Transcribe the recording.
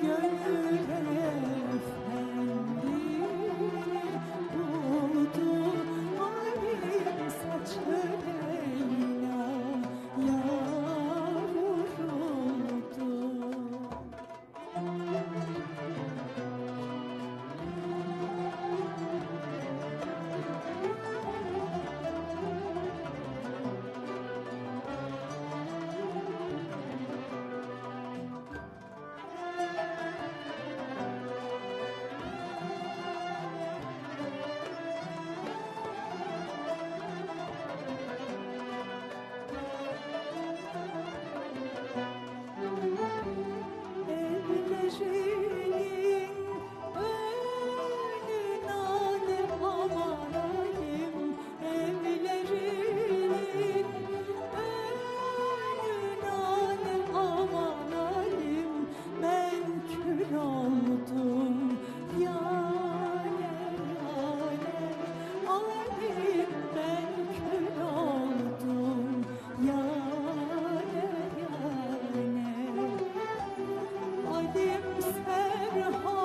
good. Serhoş